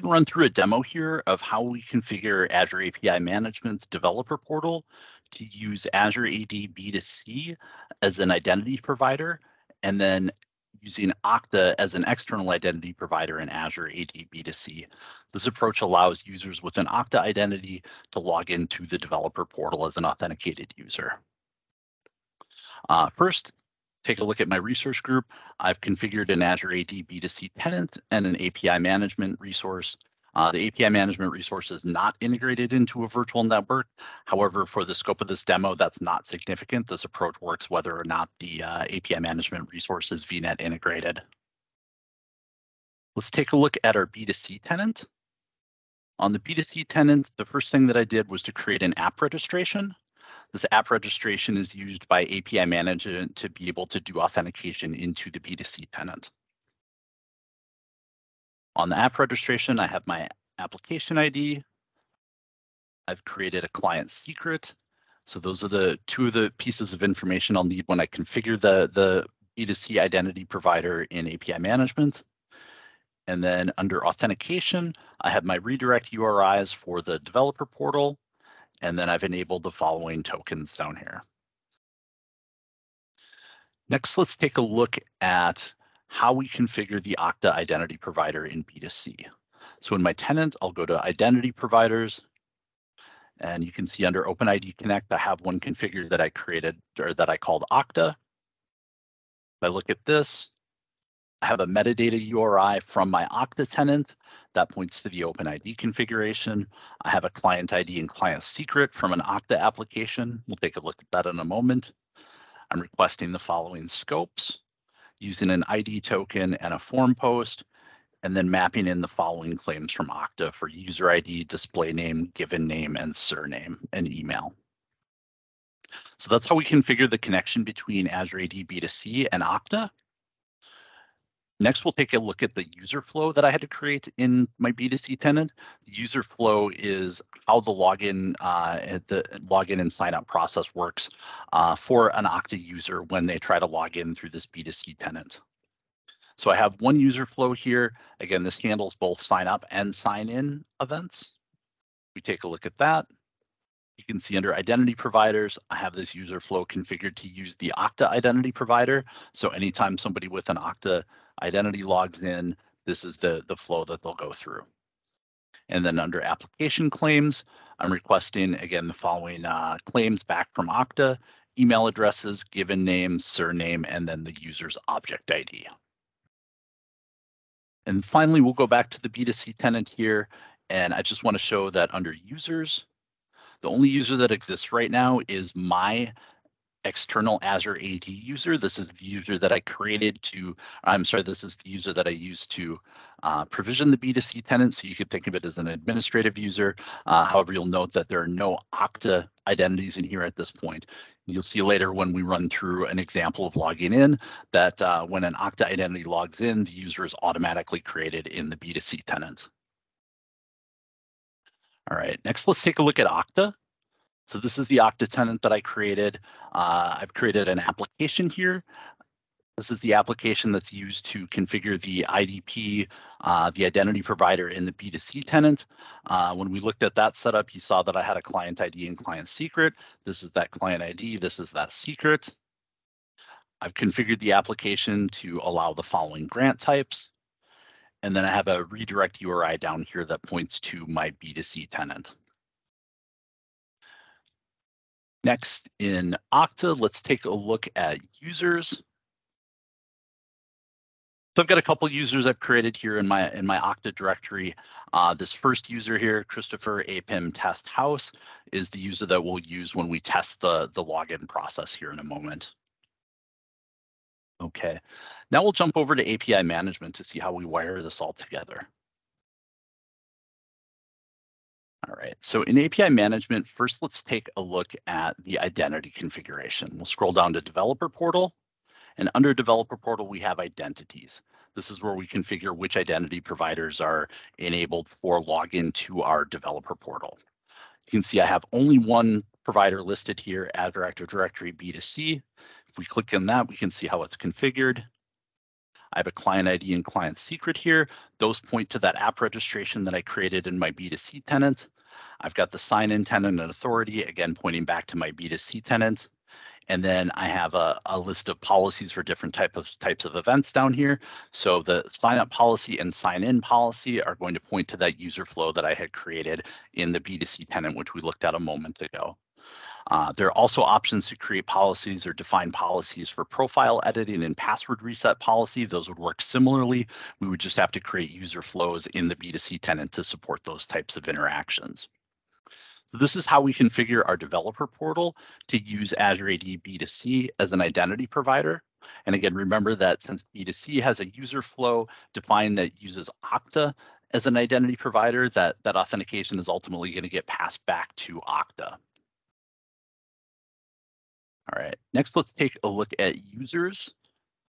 to run through a demo here of how we configure Azure API Management's developer portal to use Azure AD B2C as an identity provider, and then using Okta as an external identity provider in Azure AD B2C. This approach allows users with an Okta identity to log into the developer portal as an authenticated user. Uh, first, take a look at my resource group. I've configured an Azure AD B2C tenant and an API management resource. Uh, the API management resource is not integrated into a virtual network. However, for the scope of this demo, that's not significant. This approach works whether or not the uh, API management resource is VNet integrated. Let's take a look at our B2C tenant. On the B2C tenant, the first thing that I did was to create an app registration. This app registration is used by API management to be able to do authentication into the B2C tenant. On the app registration, I have my application ID. I've created a client secret. So those are the two of the pieces of information I'll need when I configure the, the B2C identity provider in API management. And then under authentication, I have my redirect URIs for the developer portal and then I've enabled the following tokens down here. Next, let's take a look at how we configure the Okta identity provider in B2C. So in my tenant, I'll go to identity providers. And you can see under OpenID Connect, I have one configured that I created or that I called Okta. If I look at this, I have a metadata URI from my Okta tenant that points to the OpenID configuration. I have a client ID and client secret from an Okta application. We'll take a look at that in a moment. I'm requesting the following scopes using an ID token and a form post, and then mapping in the following claims from Okta for user ID, display name, given name, and surname and email. So that's how we configure the connection between Azure AD B2C and Okta. Next, we'll take a look at the user flow that I had to create in my B2C tenant. The user flow is how the login, uh, the login and sign up process works uh, for an Okta user when they try to log in through this B2C tenant. So I have one user flow here. Again, this handles both sign up and sign in events. We take a look at that. You can see under identity providers, I have this user flow configured to use the Okta identity provider. So anytime somebody with an Okta identity logs in, this is the, the flow that they'll go through. And then under application claims, I'm requesting, again, the following uh, claims back from Okta, email addresses, given name, surname, and then the user's object ID. And finally, we'll go back to the B2C tenant here. And I just want to show that under users, the only user that exists right now is my external Azure AD user. This is the user that I created to, I'm sorry, this is the user that I used to uh, provision the B2C tenant. So you could think of it as an administrative user. Uh, however, you'll note that there are no Okta identities in here at this point. You'll see later when we run through an example of logging in that uh, when an Okta identity logs in, the user is automatically created in the B2C tenant. All right, next let's take a look at Okta. So this is the Okta tenant that I created. Uh, I've created an application here. This is the application that's used to configure the IDP, uh, the identity provider in the B2C tenant. Uh, when we looked at that setup, you saw that I had a client ID and client secret. This is that client ID, this is that secret. I've configured the application to allow the following grant types. And then I have a redirect URI down here that points to my B2C tenant. Next in Okta, let's take a look at users. So I've got a couple users I've created here in my in my Okta directory. Uh, this first user here, Christopher Apim Test House, is the user that we'll use when we test the, the login process here in a moment. Okay, now we'll jump over to API management to see how we wire this all together. Right, so in API management, first let's take a look at the identity configuration. We'll scroll down to developer portal and under developer portal, we have identities. This is where we configure which identity providers are enabled for login to our developer portal. You can see I have only one provider listed here, Azure Active Directory B2C. If we click on that, we can see how it's configured. I have a client ID and client secret here. Those point to that app registration that I created in my B2C tenant. I've got the sign in tenant and authority, again, pointing back to my B2C tenant. And then I have a, a list of policies for different type of types of events down here. So the sign up policy and sign in policy are going to point to that user flow that I had created in the B2C tenant, which we looked at a moment ago. Uh, there are also options to create policies or define policies for profile editing and password reset policy. Those would work similarly. We would just have to create user flows in the B2C tenant to support those types of interactions. So this is how we configure our developer portal to use Azure AD B2C as an identity provider. And again, remember that since B2C has a user flow defined that uses Okta as an identity provider, that, that authentication is ultimately going to get passed back to Okta. All right, next let's take a look at users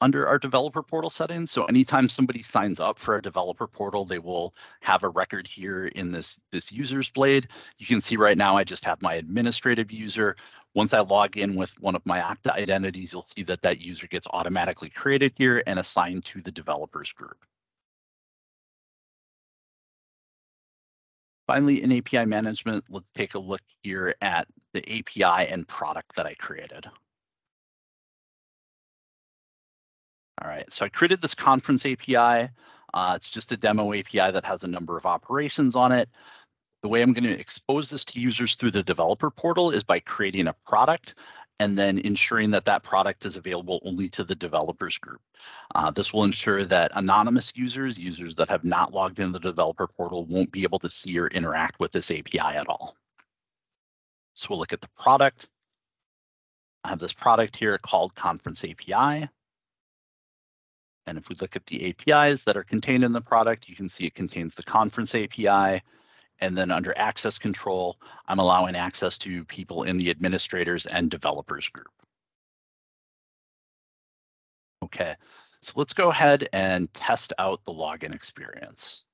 under our developer portal settings. So anytime somebody signs up for a developer portal, they will have a record here in this, this users blade. You can see right now I just have my administrative user. Once I log in with one of my Okta identities, you'll see that that user gets automatically created here and assigned to the developers group. Finally, in API management, let's take a look here at the API and product that I created. All right, so I created this conference API. Uh, it's just a demo API that has a number of operations on it. The way I'm going to expose this to users through the developer portal is by creating a product and then ensuring that that product is available only to the developers group. Uh, this will ensure that anonymous users, users that have not logged into the developer portal, won't be able to see or interact with this API at all. So we'll look at the product. I have this product here called Conference API. And if we look at the APIs that are contained in the product, you can see it contains the conference API. And then under access control, I'm allowing access to people in the administrators and developers group. Okay, so let's go ahead and test out the login experience.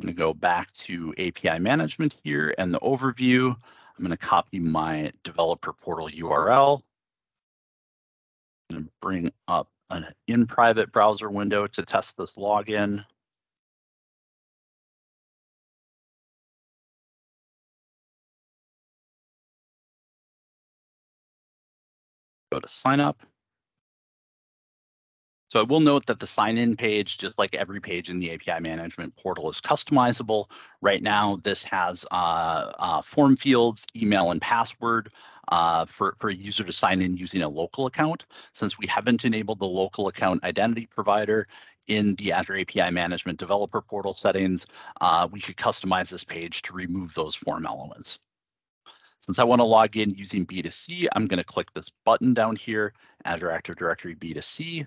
I'm going to go back to API management here and the overview. I'm going to copy my developer portal URL and bring up an in private browser window to test this login. Go to sign up. So I will note that the sign-in page, just like every page in the API management portal, is customizable. Right now, this has uh, uh, form fields, email, and password uh, for, for a user to sign in using a local account. Since we haven't enabled the local account identity provider in the Azure API Management Developer Portal settings, uh, we could customize this page to remove those form elements. Since I want to log in using B2C, I'm going to click this button down here, Azure Active Directory B2C.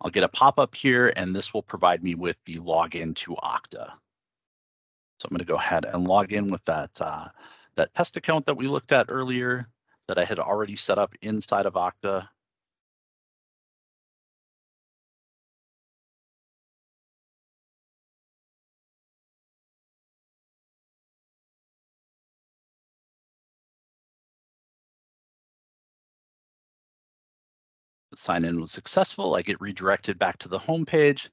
I'll get a pop-up here, and this will provide me with the login to Okta. So I'm going to go ahead and log in with that, uh, that test account that we looked at earlier that I had already set up inside of Okta. Sign in was successful. I get redirected back to the home page.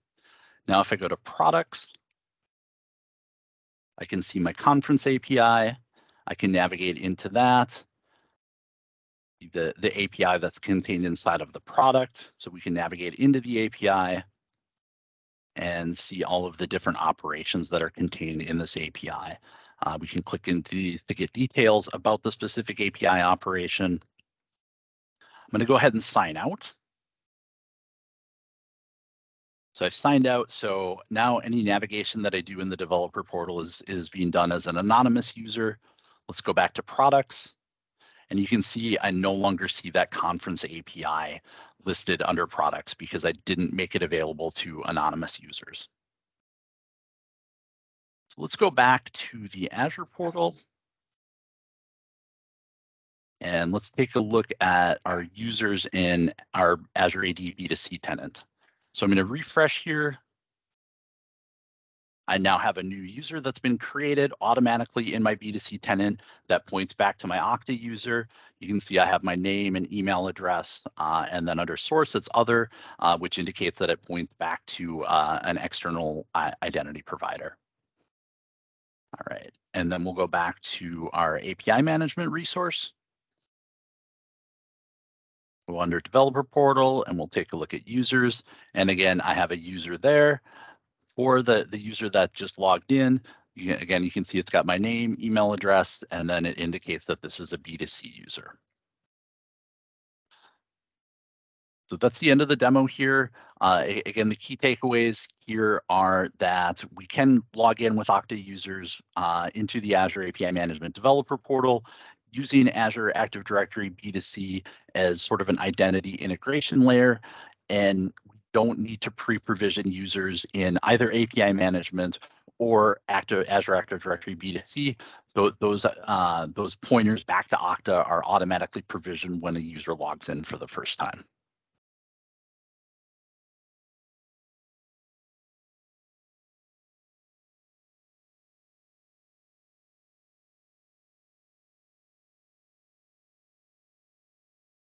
Now, if I go to products, I can see my conference API. I can navigate into that the, the API that's contained inside of the product. So we can navigate into the API and see all of the different operations that are contained in this API. Uh, we can click into these to get details about the specific API operation. I'm going to go ahead and sign out. So I've signed out. So now any navigation that I do in the developer portal is, is being done as an anonymous user. Let's go back to products. And you can see I no longer see that conference API listed under products because I didn't make it available to anonymous users. So let's go back to the Azure portal. And let's take a look at our users in our Azure AD B2C tenant. So I'm going to refresh here. I now have a new user that's been created automatically in my B2C tenant that points back to my Okta user. You can see I have my name and email address, uh, and then under source, it's other, uh, which indicates that it points back to uh, an external uh, identity provider. All right, and then we'll go back to our API management resource. We'll go under developer portal and we'll take a look at users. And again, I have a user there for the, the user that just logged in. You, again, you can see it's got my name, email address, and then it indicates that this is a B2C user. So that's the end of the demo here. Uh, again, the key takeaways here are that we can log in with Okta users uh, into the Azure API Management Developer Portal using Azure Active Directory B2C as sort of an identity integration layer. And don't need to pre-provision users in either API management or Active Azure Active Directory B2C. So those uh, those pointers back to Okta are automatically provisioned when a user logs in for the first time.